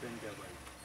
depende a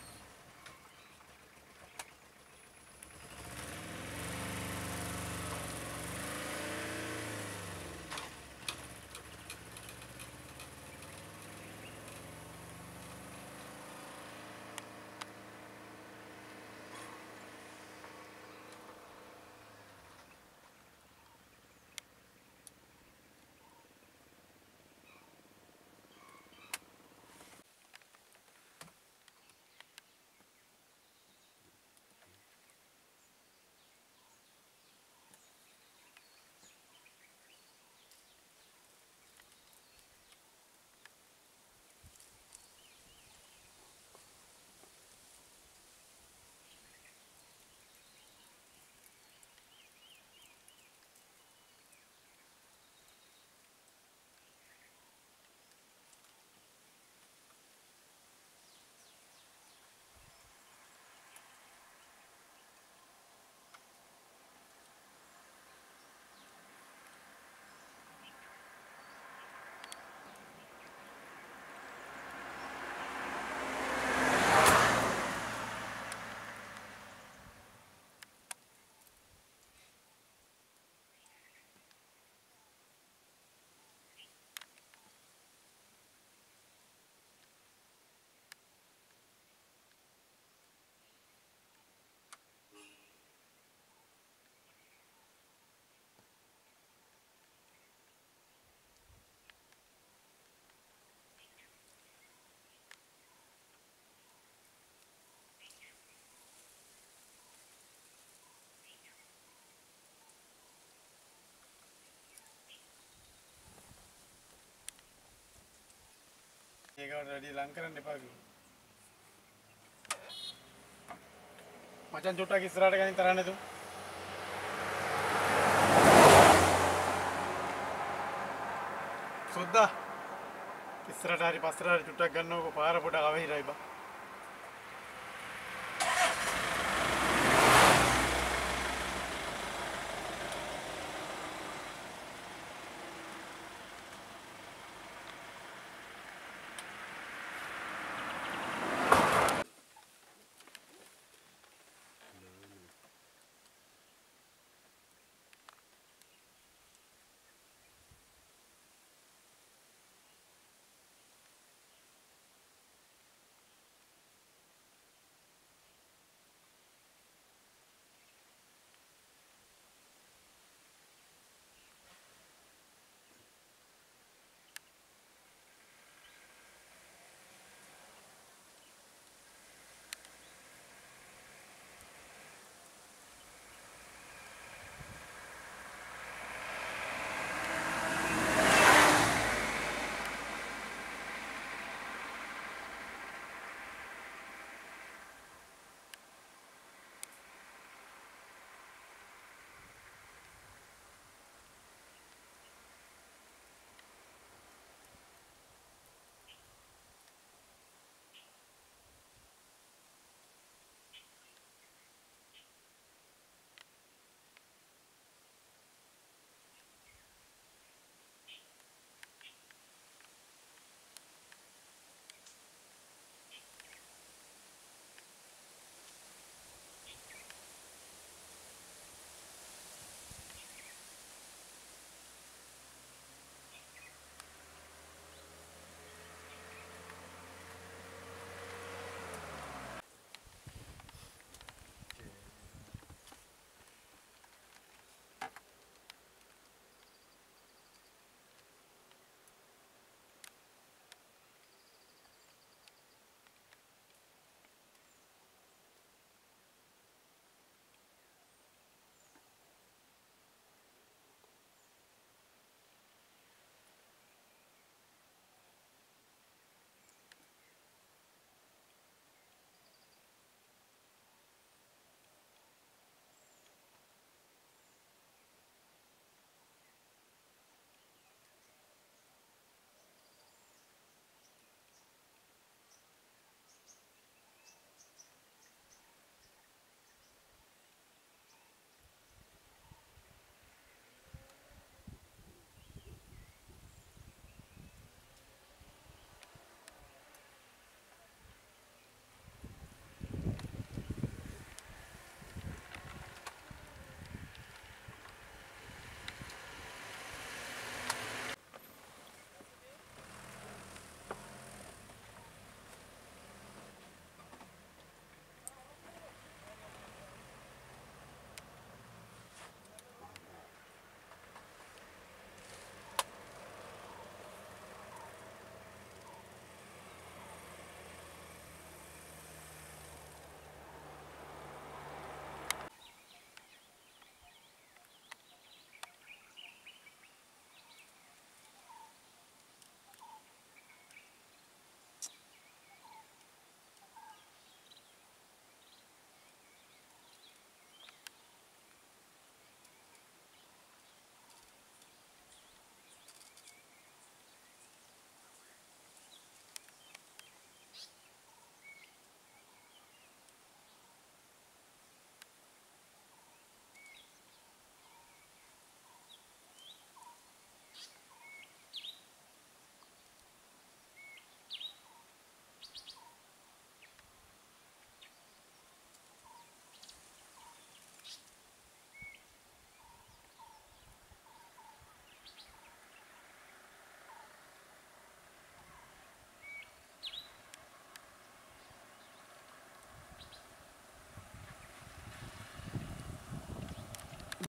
ඒකට වැඩි ලං කරන්න එපා කිව්වා. මචං චුට්ටක් ඉස්සරහට ගනින් තරහ නැතුව. සුද්දා ඉස්සරහට හරි පස්සට හරි චුට්ටක් ගන්නකො පාර පොඩ අවහිරයි බා.